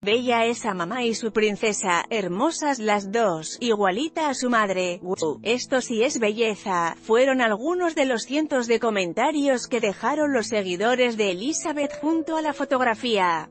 Bella es mamá y su princesa, hermosas las dos, igualita a su madre. Wow, esto sí es belleza. Fueron algunos de los cientos de comentarios que dejaron los seguidores de Elizabeth junto a la fotografía.